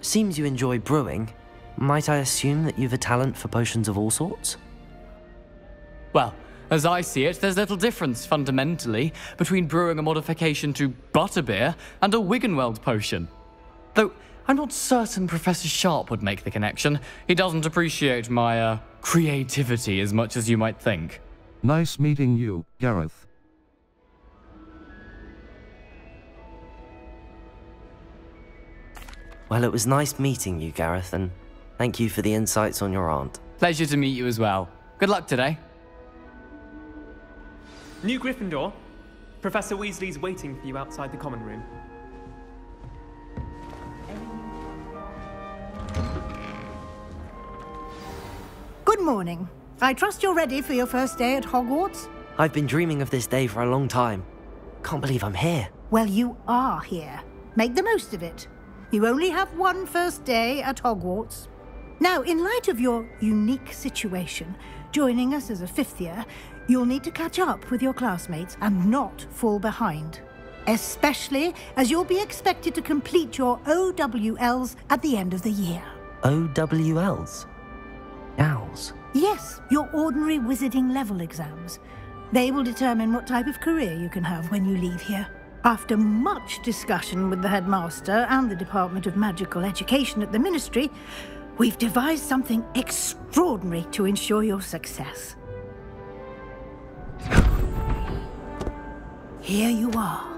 Seems you enjoy brewing. Might I assume that you've a talent for potions of all sorts? Well, as I see it, there's little difference, fundamentally, between brewing a modification to butterbeer and a Wiggenweld potion. Though, I'm not certain Professor Sharp would make the connection. He doesn't appreciate my, uh, creativity as much as you might think. Nice meeting you, Gareth. Well, it was nice meeting you, Gareth, and thank you for the insights on your aunt. Pleasure to meet you as well. Good luck today. New Gryffindor. Professor Weasley's waiting for you outside the common room. Good morning. I trust you're ready for your first day at Hogwarts? I've been dreaming of this day for a long time. Can't believe I'm here. Well, you are here. Make the most of it. You only have one first day at Hogwarts. Now, in light of your unique situation, joining us as a fifth year, you'll need to catch up with your classmates and not fall behind. Especially as you'll be expected to complete your OWLs at the end of the year. OWLs? Owls? Yes, your ordinary wizarding level exams. They will determine what type of career you can have when you leave here. After much discussion with the headmaster and the Department of Magical Education at the Ministry, we've devised something extraordinary to ensure your success. Here you are.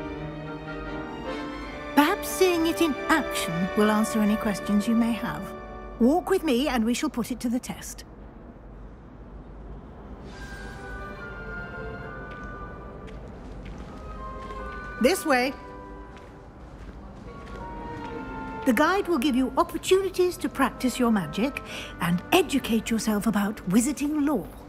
Seeing it in action will answer any questions you may have. Walk with me and we shall put it to the test. This way. The guide will give you opportunities to practice your magic and educate yourself about wizarding lore.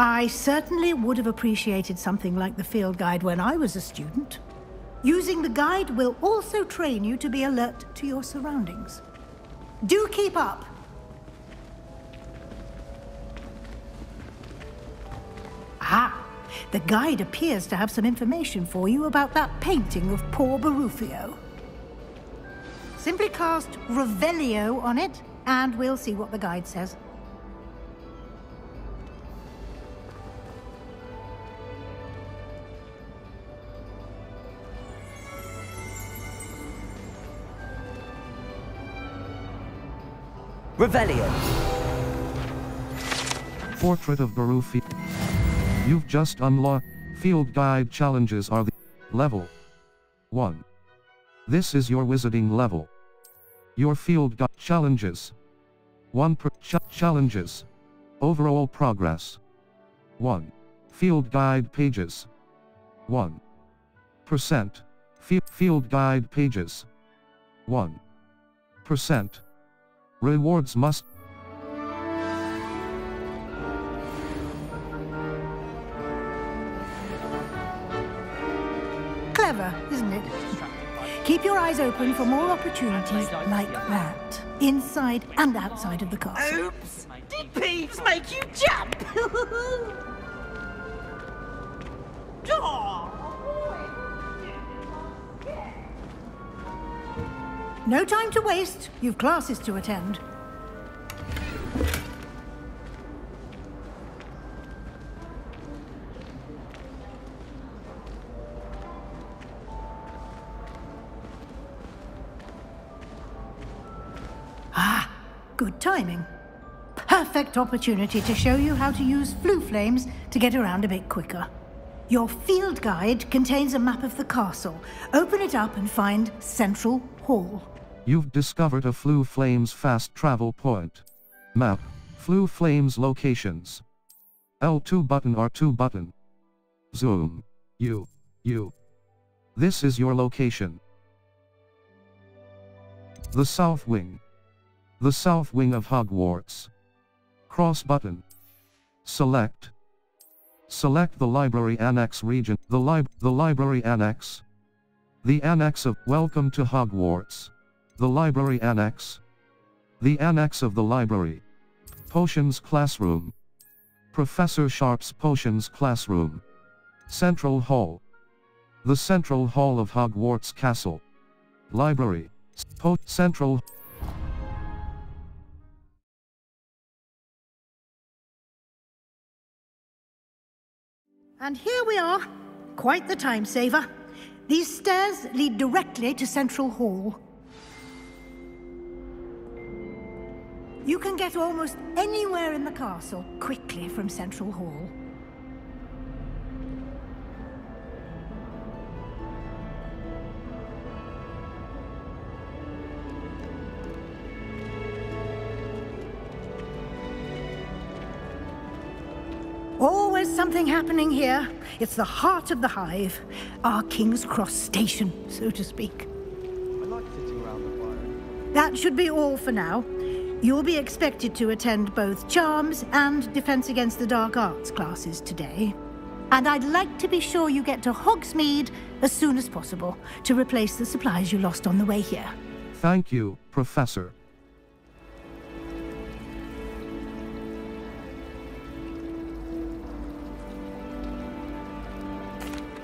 I certainly would have appreciated something like the field guide when I was a student. Using the guide will also train you to be alert to your surroundings. Do keep up. Ah, the guide appears to have some information for you about that painting of poor Barruffio. Simply cast Revelio on it, and we'll see what the guide says. Revelio! Portrait of Barufi. You've just unlocked. Field guide challenges are the level 1. This is your wizarding level. Your field guide challenges 1 per ch challenges. Overall progress 1. Field guide pages 1. Percent. F field guide pages 1. Percent. Rewards must Clever, isn't it? Keep your eyes open for more opportunities like that, inside and outside of the castle. Oops! Did Peeves make you jump? Aw. No time to waste. You've classes to attend. Ah, good timing. Perfect opportunity to show you how to use Floo flames to get around a bit quicker. Your field guide contains a map of the castle. Open it up and find Central Hall. You've discovered a Floo Flames fast travel point. Map. Floo Flames locations. L2 button R2 button. Zoom. U. U. This is your location. The South Wing. The South Wing of Hogwarts. Cross button. Select. Select the Library Annex region, the, lib the Library Annex. The Annex of Welcome to Hogwarts. The Library Annex. The Annex of the Library. Potions Classroom. Professor Sharp's Potions Classroom. Central Hall. The Central Hall of Hogwarts Castle. Library. Po Central And here we are. Quite the time saver. These stairs lead directly to Central Hall. You can get almost anywhere in the castle quickly from Central Hall. Always something happening here. It's the heart of the hive. Our King's Cross station, so to speak. I like sitting around the fire. That should be all for now. You'll be expected to attend both Charms and Defense Against the Dark Arts classes today. And I'd like to be sure you get to Hogsmeade as soon as possible to replace the supplies you lost on the way here. Thank you, Professor.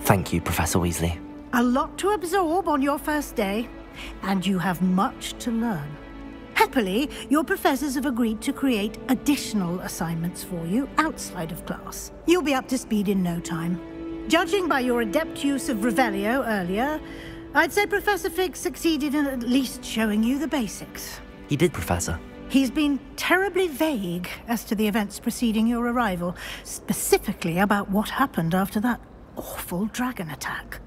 Thank you, Professor Weasley. A lot to absorb on your first day, and you have much to learn. Happily, your professors have agreed to create additional assignments for you outside of class. You'll be up to speed in no time. Judging by your adept use of Revelio earlier, I'd say Professor Fig succeeded in at least showing you the basics. He did, Professor. He's been terribly vague as to the events preceding your arrival, specifically about what happened after that awful dragon attack.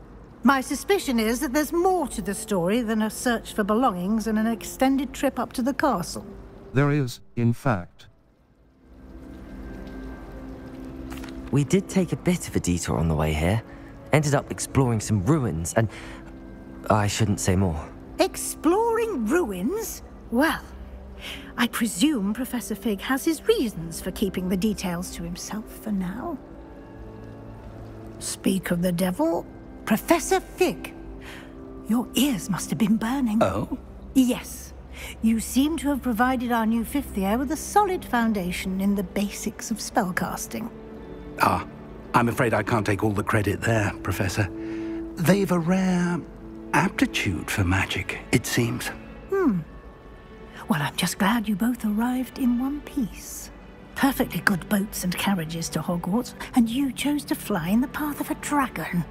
My suspicion is that there's more to the story than a search for belongings and an extended trip up to the castle. There is, in fact. We did take a bit of a detour on the way here. Ended up exploring some ruins, and I shouldn't say more. Exploring ruins? Well, I presume Professor Fig has his reasons for keeping the details to himself for now. Speak of the devil, Professor Fig. Your ears must have been burning. Oh? Yes. You seem to have provided our new fifth year with a solid foundation in the basics of spellcasting. Ah, I'm afraid I can't take all the credit there, Professor. They've a rare aptitude for magic, it seems. Hmm. Well, I'm just glad you both arrived in one piece. Perfectly good boats and carriages to Hogwarts, and you chose to fly in the path of a dragon.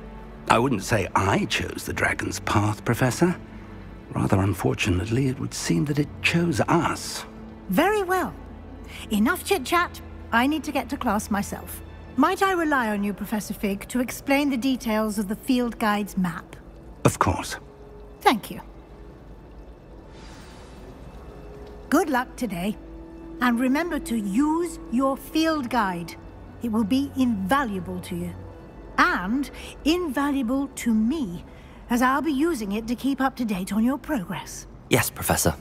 I wouldn't say I chose the dragon's path, Professor. Rather unfortunately, it would seem that it chose us. Very well. Enough chit chat. I need to get to class myself. Might I rely on you, Professor Fig, to explain the details of the field guide's map? Of course. Thank you. Good luck today. And remember to use your field guide. It will be invaluable to you. And invaluable to me, as I'll be using it to keep up to date on your progress. Yes, Professor.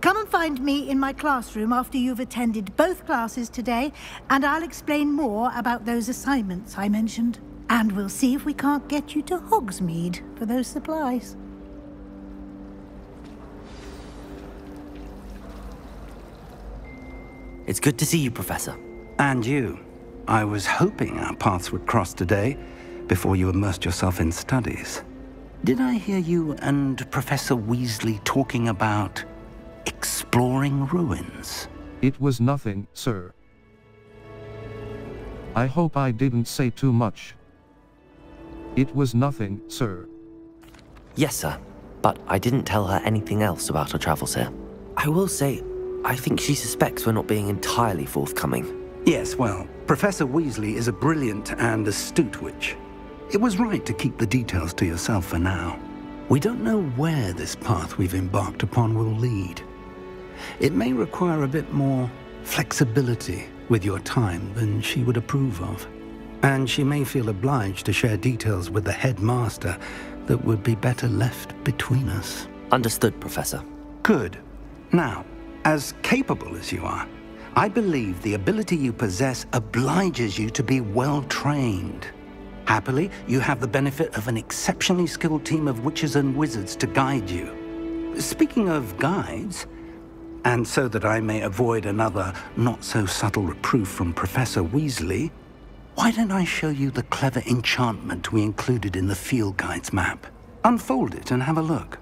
Come and find me in my classroom after you've attended both classes today, and I'll explain more about those assignments I mentioned. And we'll see if we can't get you to Hogsmeade for those supplies. It's good to see you, Professor. And you. I was hoping our paths would cross today before you immersed yourself in studies. Did I hear you and Professor Weasley talking about exploring ruins? It was nothing, sir. I hope I didn't say too much. It was nothing, sir. Yes, sir. But I didn't tell her anything else about our travels here. I will say, I think she suspects we're not being entirely forthcoming. Yes, well, Professor Weasley is a brilliant and astute witch. It was right to keep the details to yourself for now. We don't know where this path we've embarked upon will lead. It may require a bit more flexibility with your time than she would approve of. And she may feel obliged to share details with the headmaster that would be better left between us. Understood, Professor. Good. Now, as capable as you are, I believe the ability you possess obliges you to be well trained. Happily, you have the benefit of an exceptionally skilled team of witches and wizards to guide you. Speaking of guides, and so that I may avoid another not-so-subtle reproof from Professor Weasley, why don't I show you the clever enchantment we included in the field guide's map? Unfold it and have a look.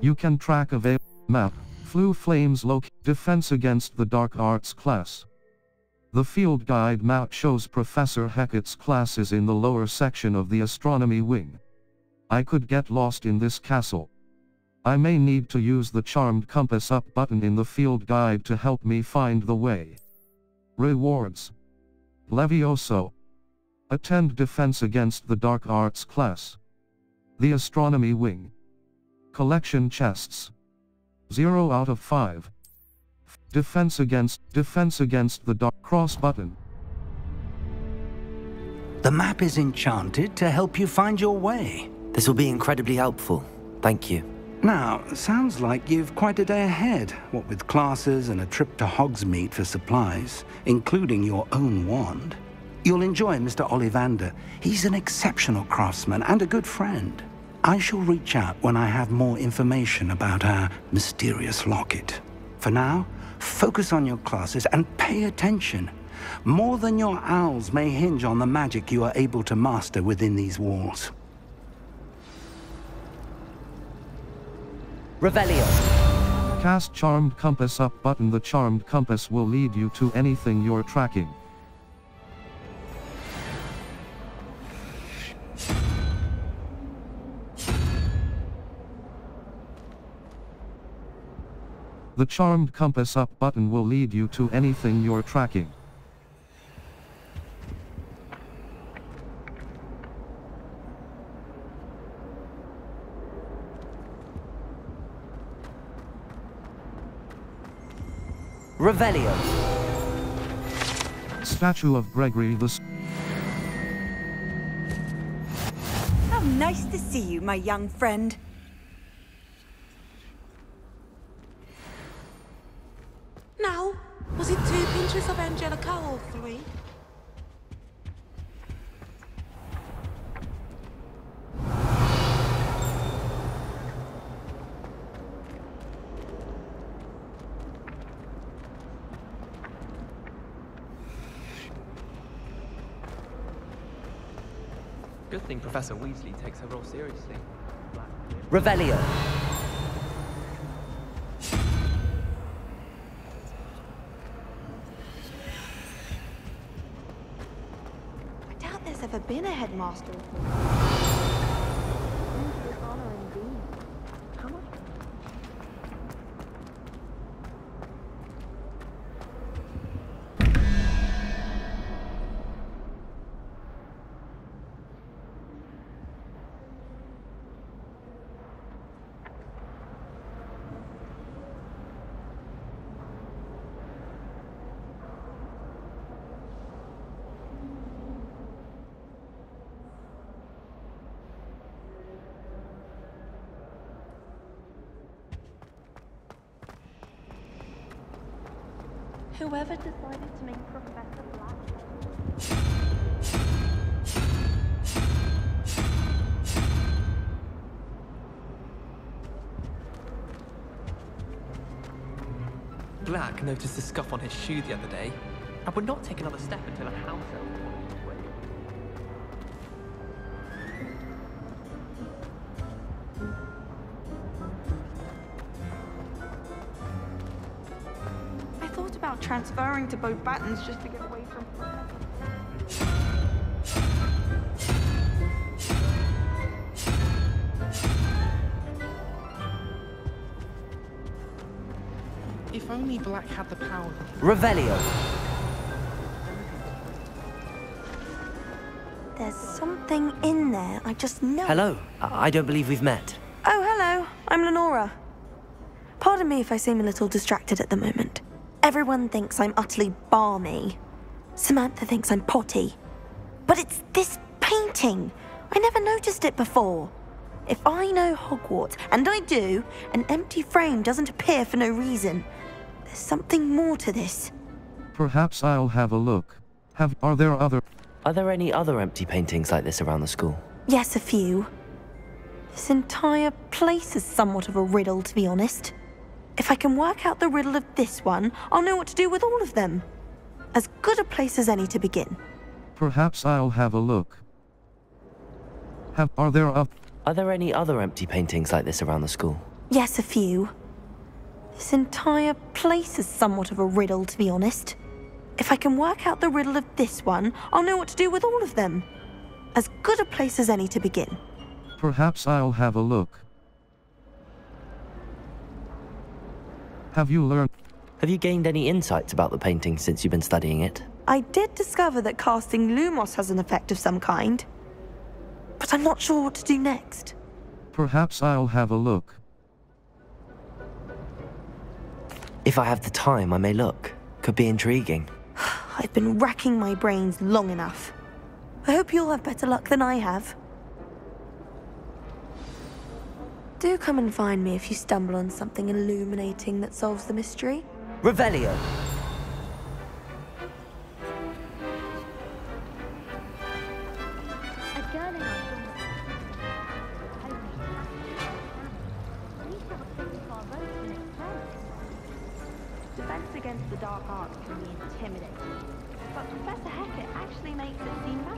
You can track a map, Floo Flames Loc Defense Against the Dark Arts class. The field guide map shows Professor Hecat's classes in the lower section of the astronomy wing. I could get lost in this castle. I may need to use the charmed compass up button in the field guide to help me find the way. Rewards. Levioso. Attend Defense Against the Dark Arts class. The Astronomy Wing. Collection chests. 0 out of 5. Defense against, defense against the dark cross button. The map is enchanted to help you find your way. This will be incredibly helpful. Thank you. Now, sounds like you've quite a day ahead, what with classes and a trip to Hogsmeade for supplies, including your own wand. You'll enjoy Mr. Ollivander. He's an exceptional craftsman and a good friend. I shall reach out when I have more information about our mysterious locket. For now, focus on your classes and pay attention. More than your owls may hinge on the magic you are able to master within these walls. Revelio. Cast Charmed Compass up button. The Charmed Compass will lead you to anything you're tracking. The Charmed Compass up button will lead you to anything you're tracking. Revelio. Statue of Gregory the How nice to see you, my young friend. Now, was it two pinches of Angelica or three? Good thing Professor Weasley takes her role seriously. Revelio. Been a headmaster Whoever decided to make Professor Black. Black noticed a scuff on his shoe the other day, and would not take another step until a house elf pointed his way. Transferring to Beauxbatons just to get away from. If only Black had the power. Revelio. There's something something in there. I just know. Hello. I I don't believe we've met. Oh, hello. I'm Lenora. Pardon me if I seem a little distracted at the moment. Everyone thinks I'm utterly balmy. Samantha thinks I'm potty. But it's this painting. I never noticed it before. If I know Hogwarts, and I do, an empty frame doesn't appear for no reason. There's something more to this. Perhaps I'll have a look. Have are there other Are there any other empty paintings like this around the school? Yes, a few. This entire place is somewhat of a riddle, to be honest. If I can work out the riddle of this one, I'll know what to do with all of them. As good a place as any to begin. Perhaps I'll have a look. Have are there oth- Are there any other empty paintings like this around the school? Yes, a few. This entire place is somewhat of a riddle, to be honest. If I can work out the riddle of this one, I'll know what to do with all of them. As good a place as any to begin. Perhaps I'll have a look. Have you learned Have you gained any insights about the painting since you've been studying it? I did discover that casting Lumos has an effect of some kind. But I'm not sure what to do next. Perhaps I'll have a look. If I have the time, I may look. Could be intriguing. I've been racking my brains long enough. I hope you'll have better luck than I have. Do come and find me if you stumble on something illuminating that solves the mystery. Revelio.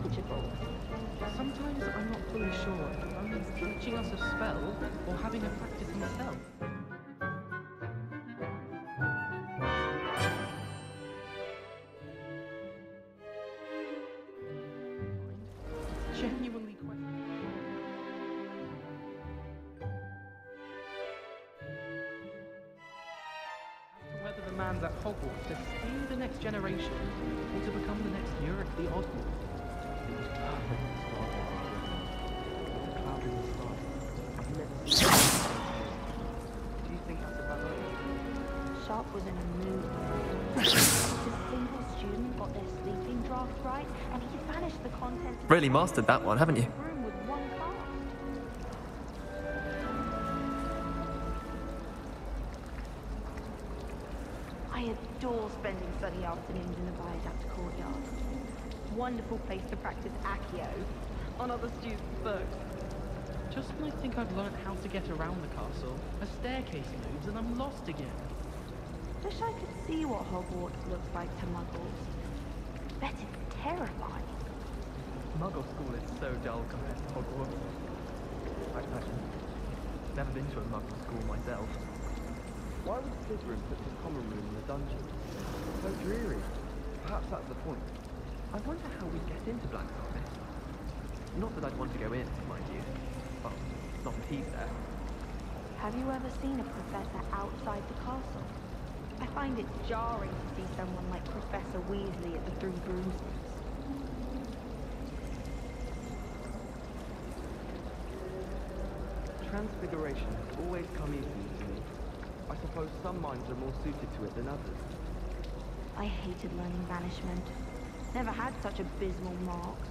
Manageable. Sometimes I'm not fully sure if Ronen's teaching us a spell or having a practice himself. Genuinely question. Whether the man's at Hogwarts to steal the next generation or to become the next Uric the Oddball. Sharp was in a mood. Single student got their sleeping draught right, and he vanished the contents Really mastered that one, haven't you? Wonderful place to practice Accio on other students' books. Just when I think I've learned how to get around the castle, a staircase moves and I'm lost again. Wish I could see what Hogwarts looks like to muggles. Bet it's terrifying. Muggle school is so dull compared to Hogwarts. I imagine. Never been to a Muggle school myself. Why would Slytherin put the common room in the dungeon? So dreary. Perhaps that's the point. I wonder how we get into Blackheart. Not that I'd want to go in, mind you. Well, not that he's there. Have you ever seen a professor outside the castle? I find it jarring to see someone like Professor Weasley at the Three Broomsticks. Transfiguration has always come easily to me. I suppose some minds are more suited to it than others. I hated learning banishment. Never had such abysmal marks.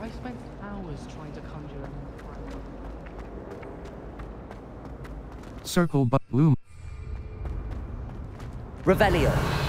I spent hours trying to conjure a Circle but bloom. Revelio.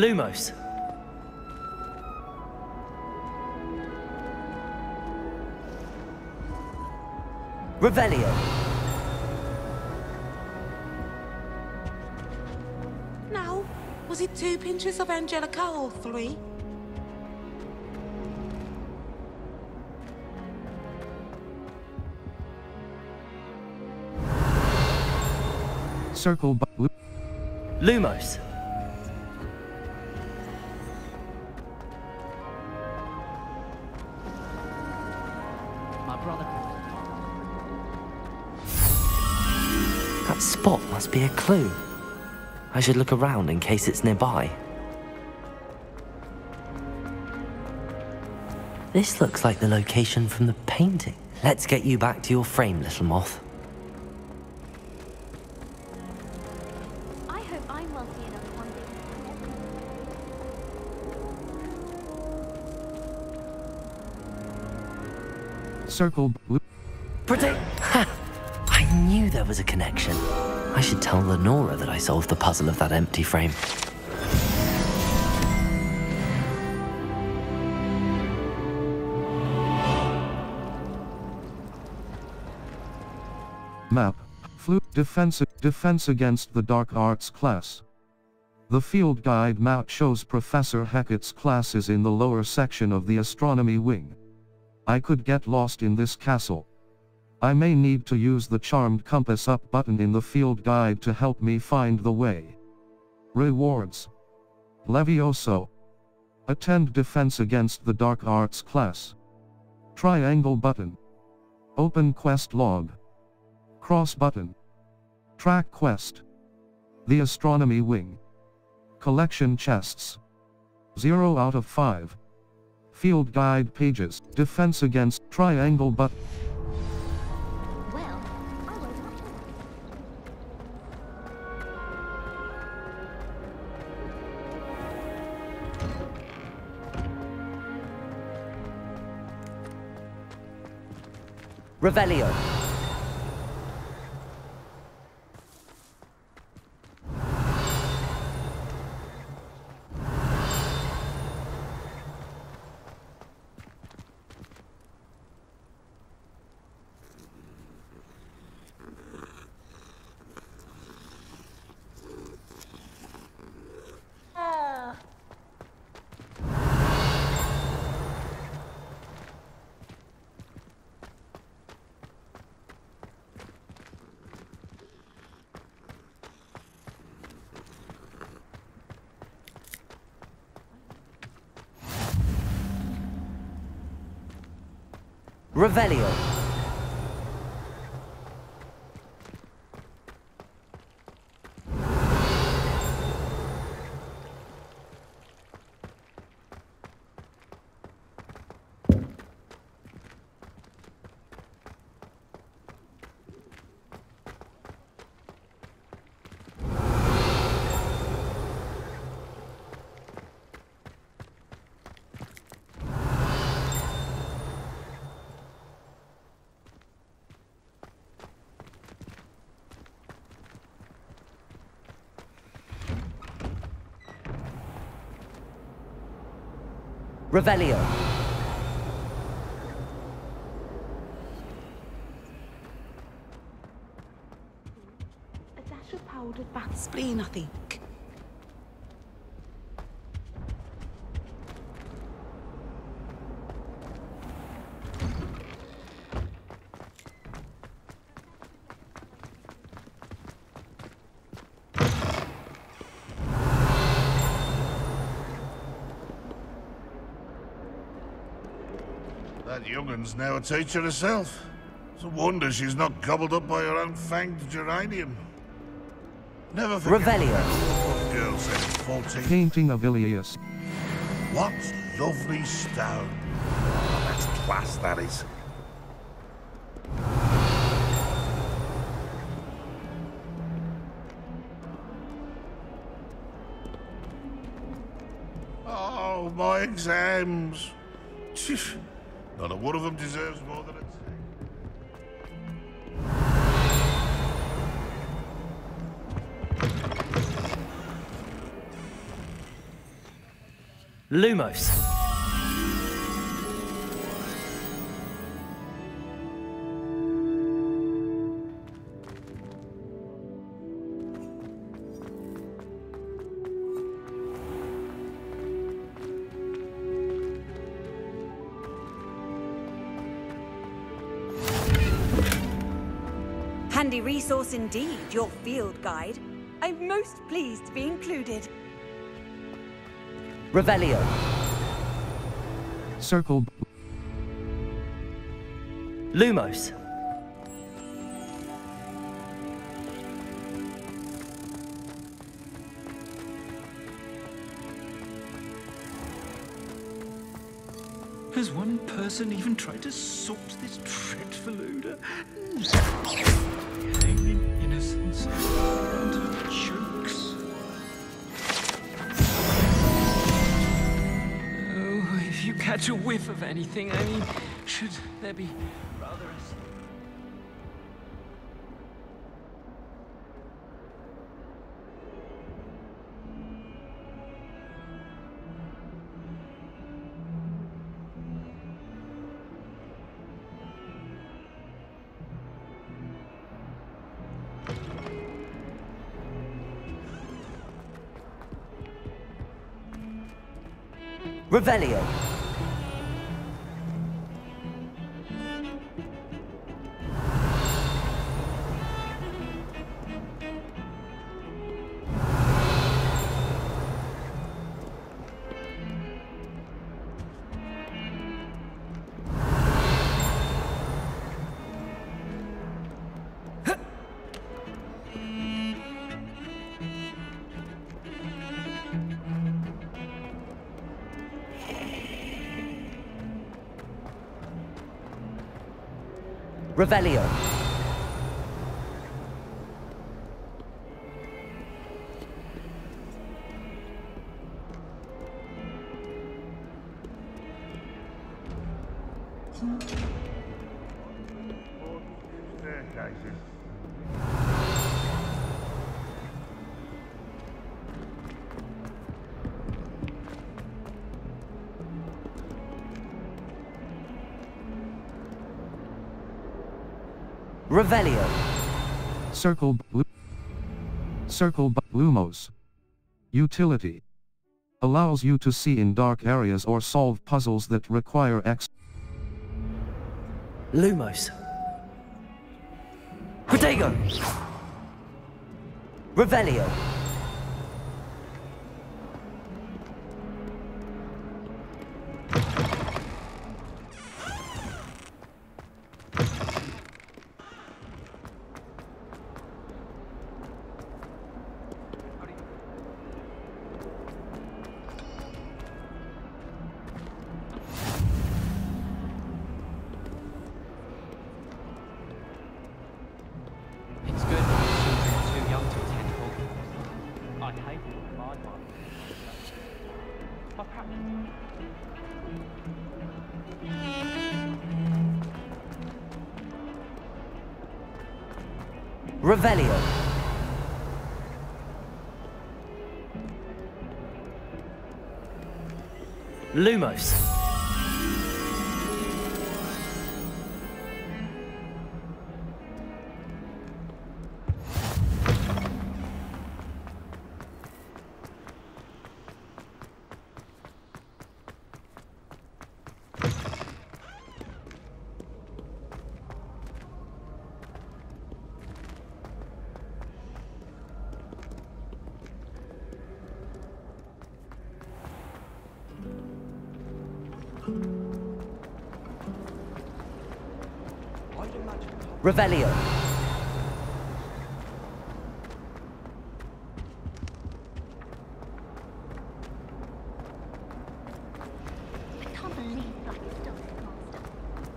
Lumos. Revelio. Now, was it two pinches of Angelica or three? Circle bu- Lu- Lumos. Spot must be a clue. I should look around in case it's nearby. This looks like the location from the painting. Let's get you back to your frame, little moth. I hope I'm wealthy enough one day. Circle bu- Lu- Predict. Ha! I knew there was a connection. I should tell Lenora that I solved the puzzle of that empty frame. Map. Flu defense defense against the dark arts class. The field guide map shows Professor Hecat's class is in the lower section of the astronomy wing. I could get lost in this castle. I may need to use the charmed compass up button in the field guide to help me find the way. Rewards. Levioso. Attend defense against the dark arts class. Triangle button. Open quest log. Cross button. Track quest. The astronomy wing. Collection chests. 0 out of 5. Field guide pages. Defense against triangle button. Revelio. Revelio. Revelio. A dash of powdered bat spleen, I That youngun's now a teacher herself. It's a wonder she's not gobbled up by her own fanged geranium. Never forget. Revelio. Girl said 14. Painting of Ilias. What lovely stone. Oh, that's class, that is. Oh, my exams. Not a one of them deserves more than ten. Lumos. Resource indeed, your field guide. I'm most pleased to be included. Revelio. Circle. Lumos. Has one person even tried to sort this dreadful odor? Catch a whiff of anything, I mean, should there be rather a Revelio. Revelio. Revelio. Circle. blue. Circle. Lumos. Utility. Allows you to see in dark areas or solve puzzles that require X. Lumos. Protego. Revelio. Revelio. I can't believe Black is still headmaster.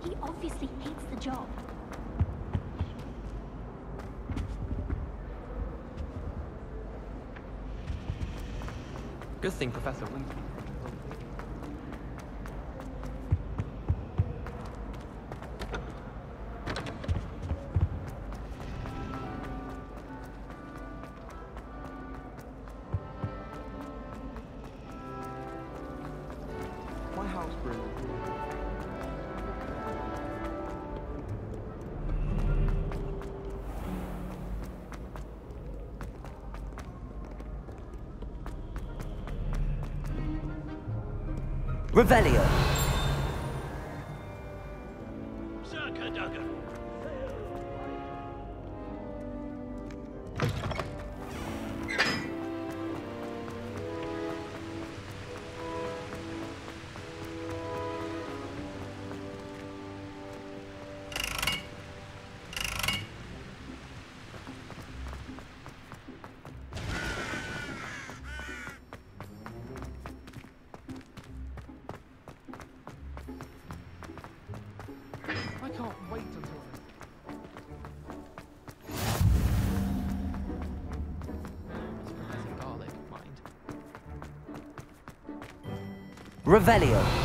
He obviously hates the job. Good thing Professor Weasley. Revelio. Revelio.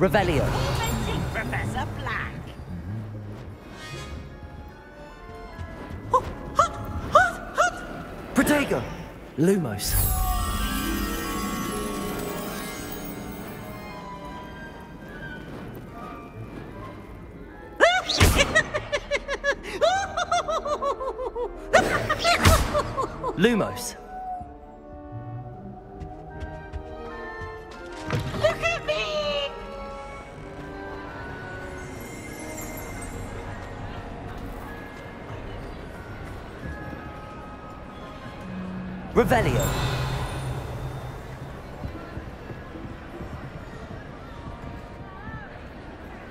Revelio. Professor Black. Protego! Lumos. Revelio.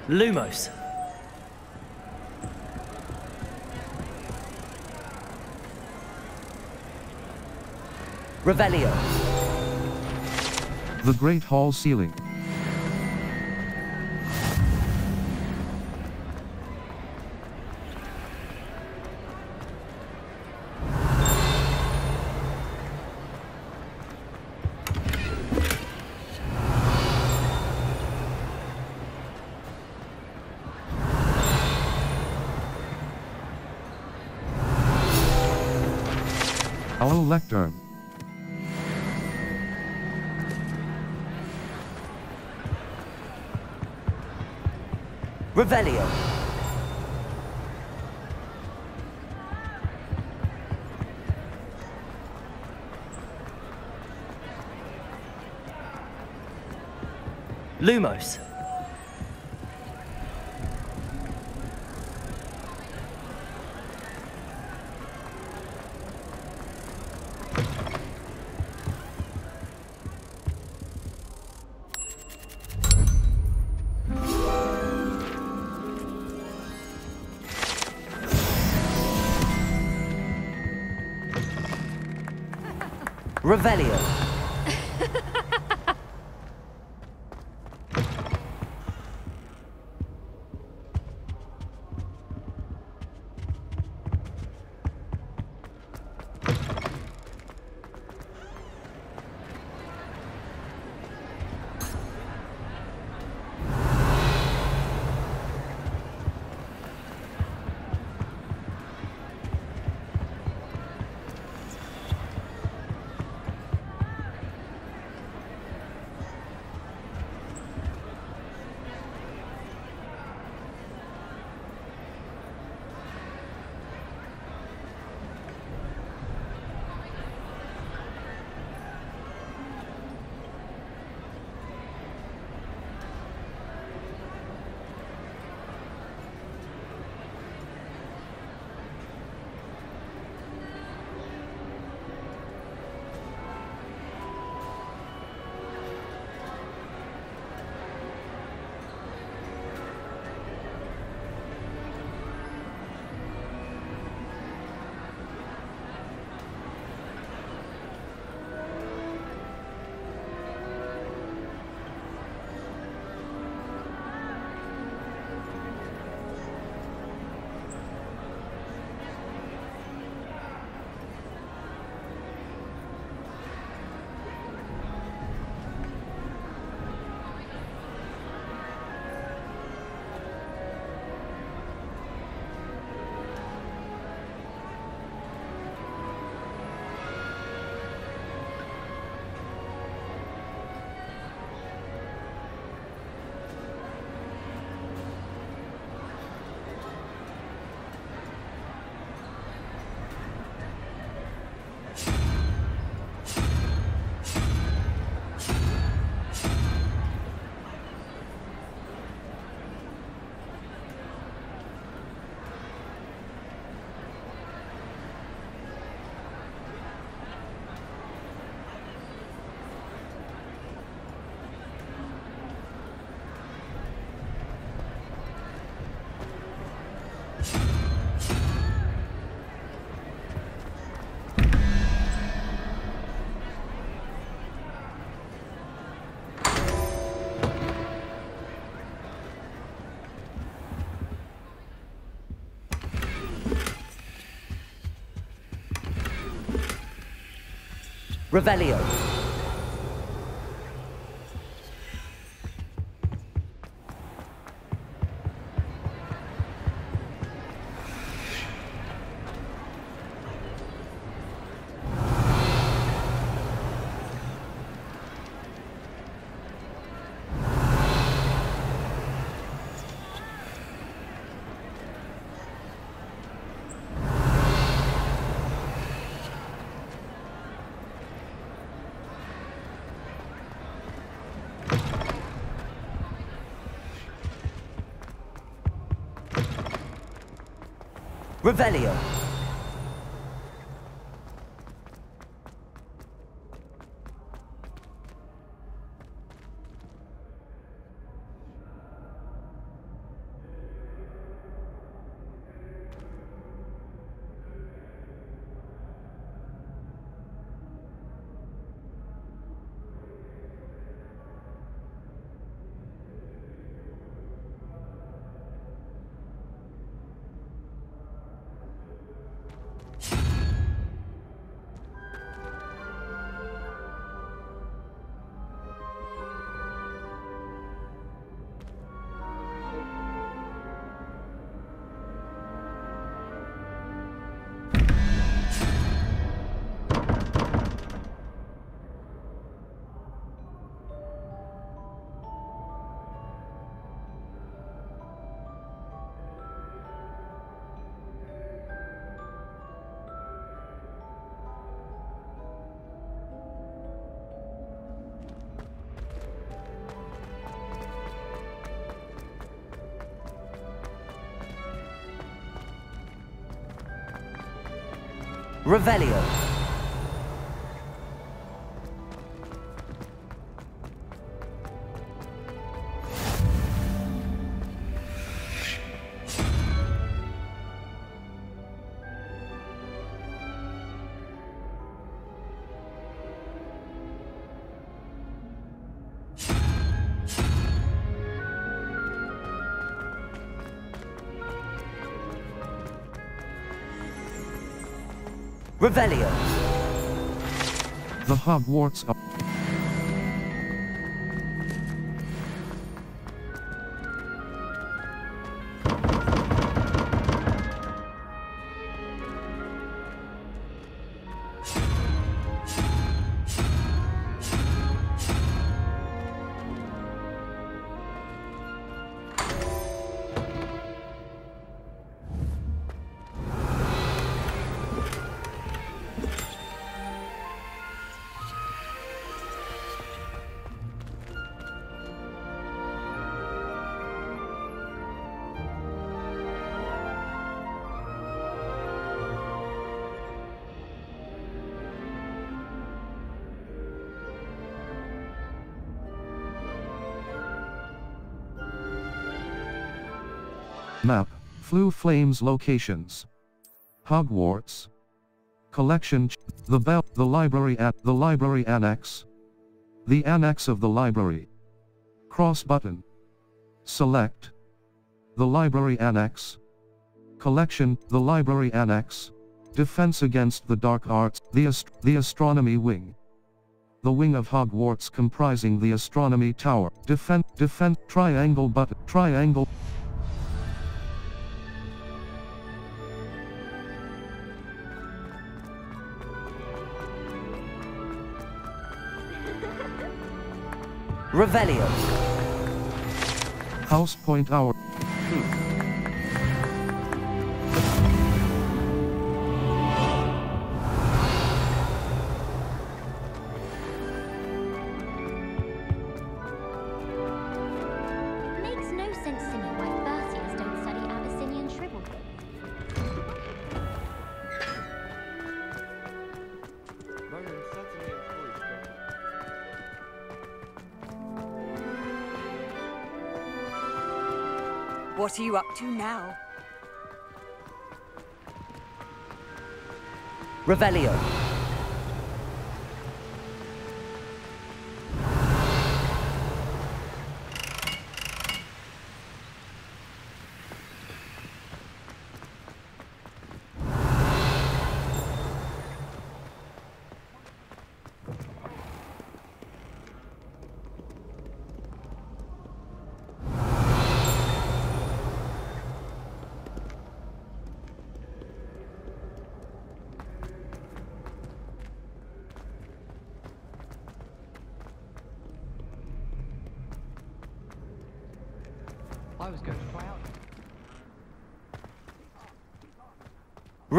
Lumos. Revelio. The Great Hall Ceiling. Lectern. Revelio. Lumos. Revelio. Revelio. Revelio. Revelio. Revelio. The Hogwarts Floo Flames locations. Hogwarts. Collection, the bell, the library at, the library annex. The annex of the library. Cross button. Select. The library annex. Collection, the library annex. Defense against the dark arts, the, ast- the astronomy wing. The wing of Hogwarts comprising the astronomy tower, defend, defend, triangle button, triangle. Revelio. House Point Hour. Makes What are you up to now? Revelio.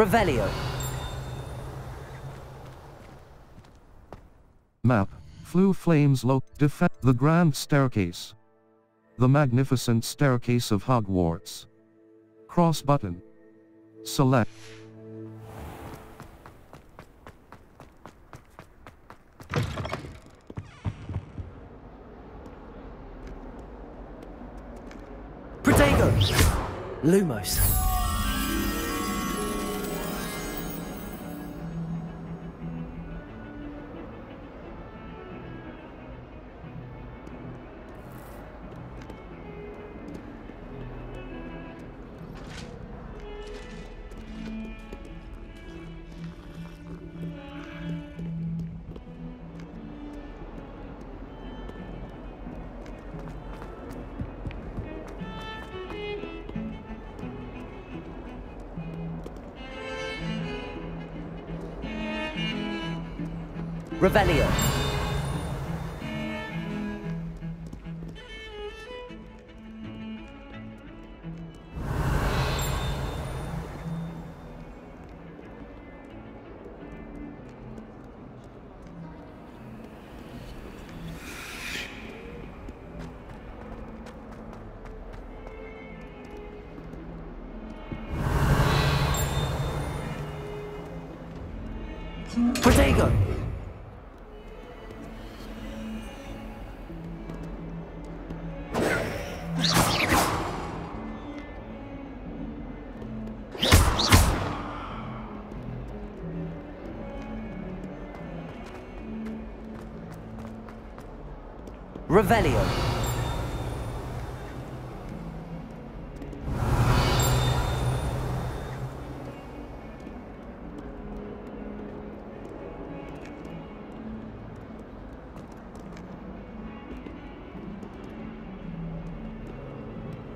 Revelio. Map. Floo flames low. Defend the grand staircase. The magnificent staircase of Hogwarts. Cross button. Select. Protego! Lumos. Revelio. Revelio.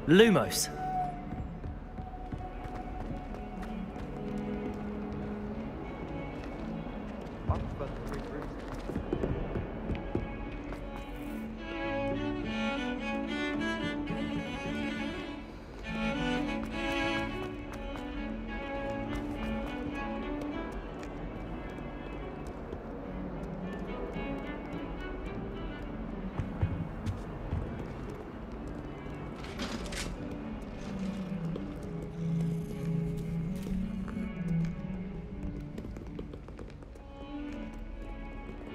Lumos.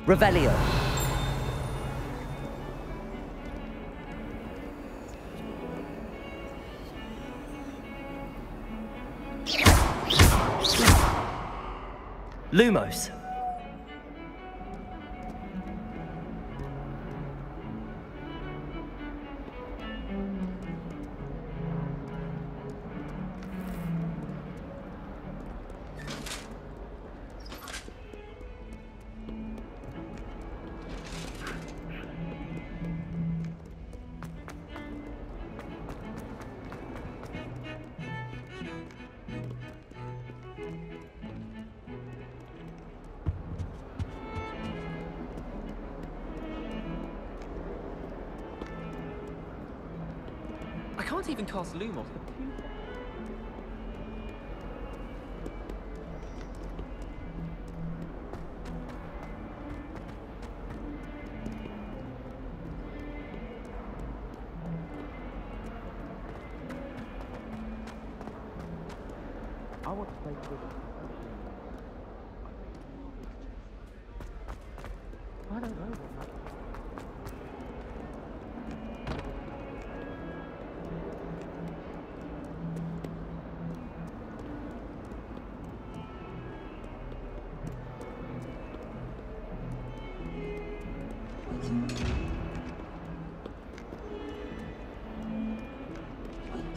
Revelio. Lumos.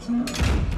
Thank you.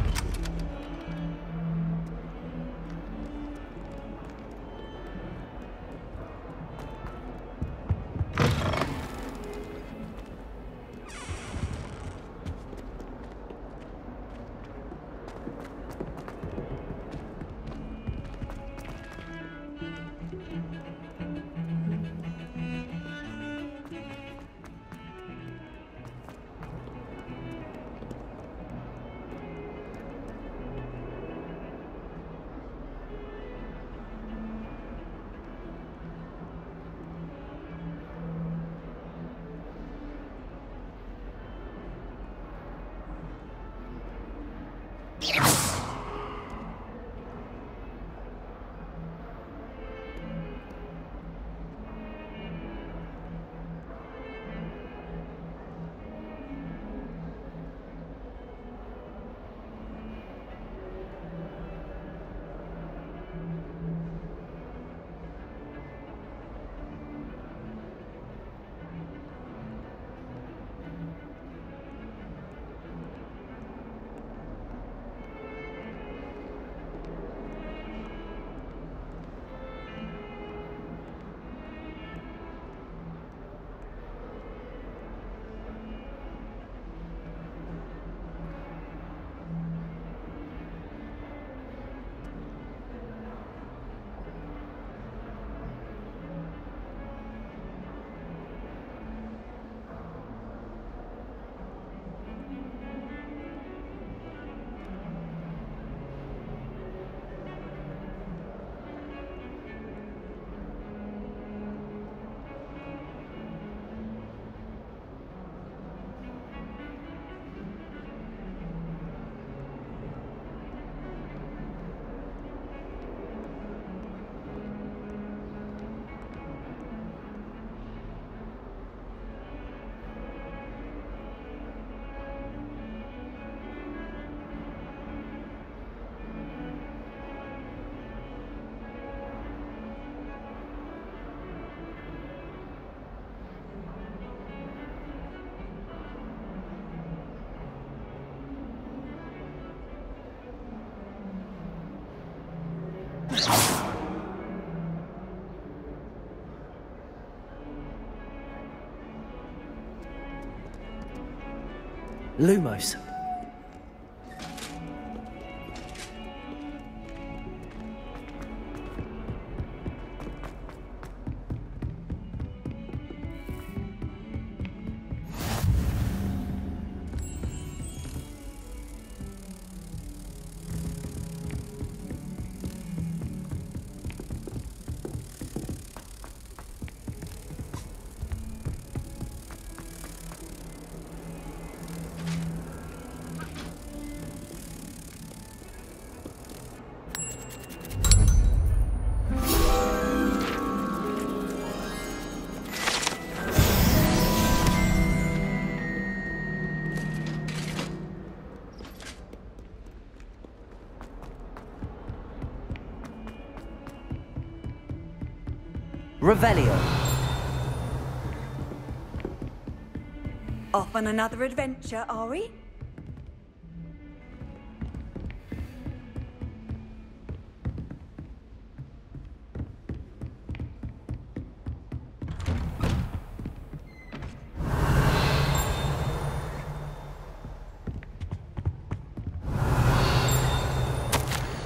Lumos. Revelio. Off on another adventure, are we?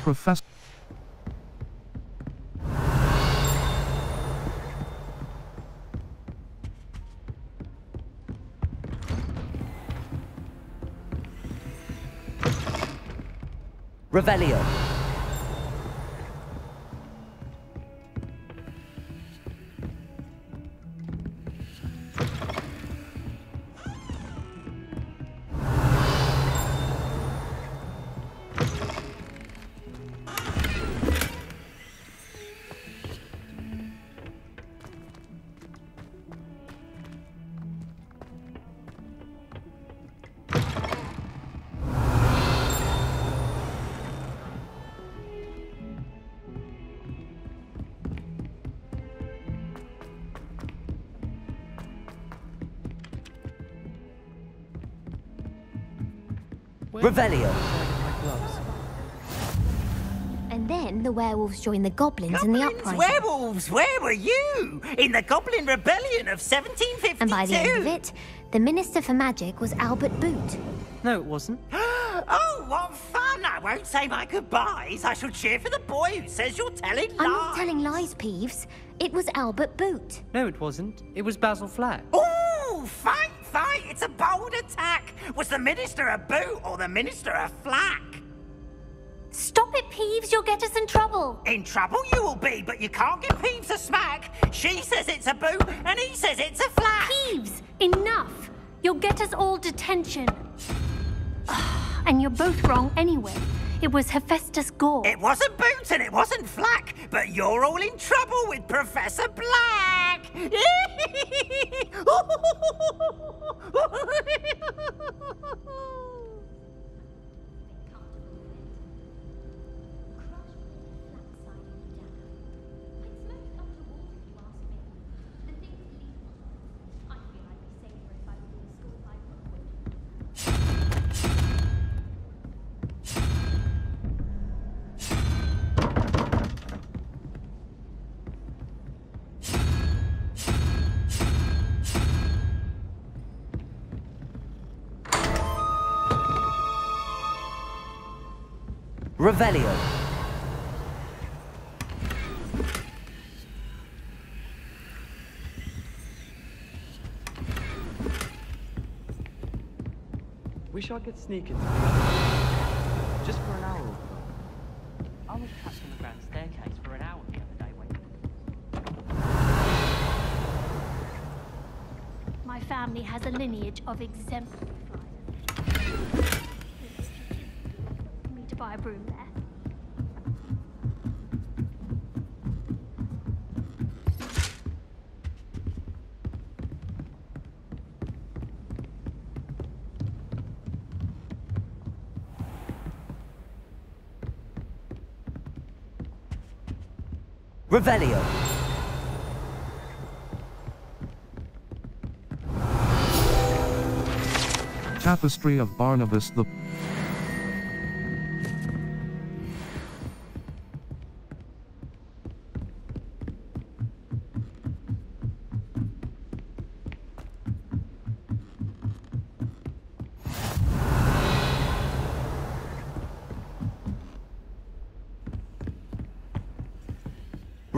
Professor. Revelio. Revelio. And then the werewolves joined the goblins in the Goblins, uprising. werewolves, where were you? In the Goblin Rebellion of 1752? And by the end of it, the Minister for Magic was Albert Boot. No, it wasn't. oh, what fun! I won't say my goodbyes. I shall cheer for the boy who says you're telling lies. I'm not telling lies, Peeves. It was Albert Boot. No, it wasn't. It was Basil Flack. Ooh, fight, fight! It's a bold attack. Was the minister a boot or the minister a flack? Stop it, Peeves. You'll get us in trouble. In trouble you will be, but you can't give Peeves a smack. She says it's a boot, and he says it's a flack. Peeves, enough. You'll get us all detention. and you're both wrong anyway. It was Hephaestus Gore. It wasn't boot and it wasn't flack, but you're all in trouble with Professor Black back! Revelio. Wish I could sneak into just for an hour or so. I was trapped on the grand staircase for an hour the other day waiting. My family has a lineage of exemplary flyers. Me to buy a broom there. Revelio. Tapestry of Barnabas the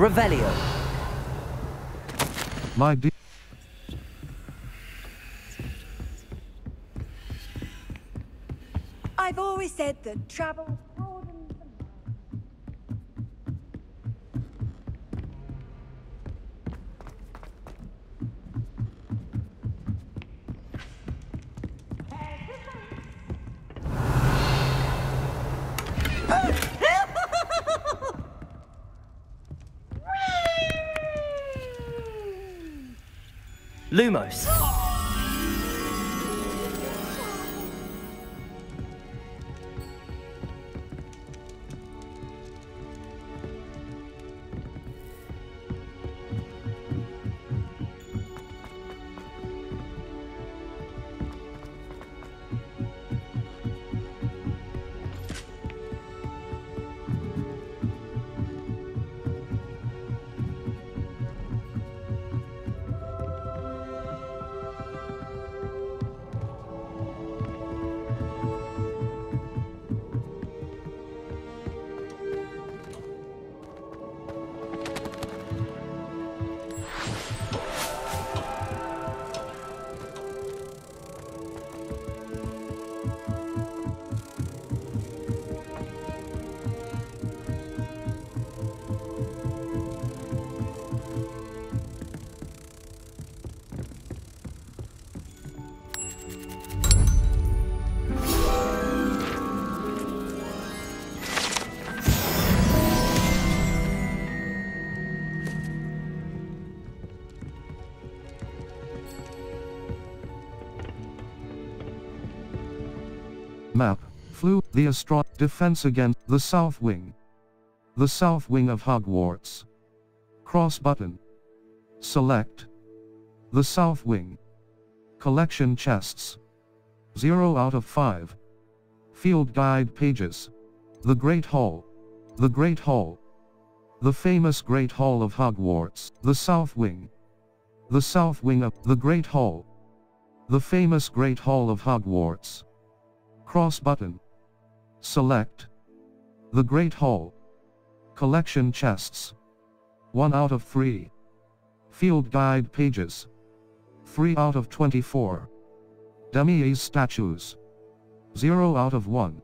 Revelio. My dear. I've always said that travel Lumos. The Astro. Defense against the South Wing. The South Wing of Hogwarts. Cross button. Select. The South Wing. Collection chests. 0 out of 5. Field guide pages. The Great Hall. The Great Hall. The famous Great Hall of Hogwarts. The South Wing. The South Wing of the Great Hall. The famous Great Hall of Hogwarts. Cross button. Select. The Great Hall. Collection chests. 1 out of 3. Field guide pages. 3 out of 24. Demiguise statues. 0 out of 1.